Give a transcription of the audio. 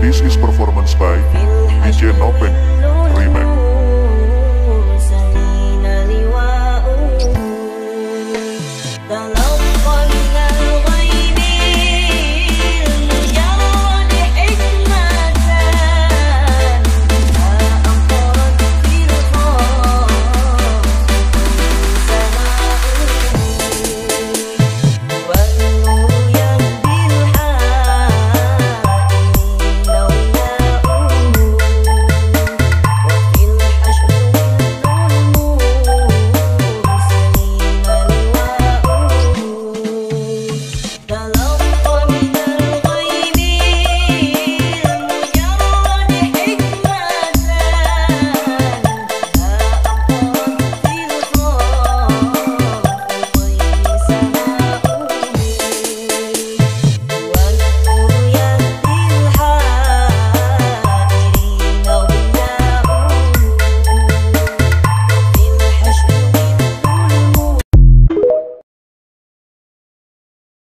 This is performance by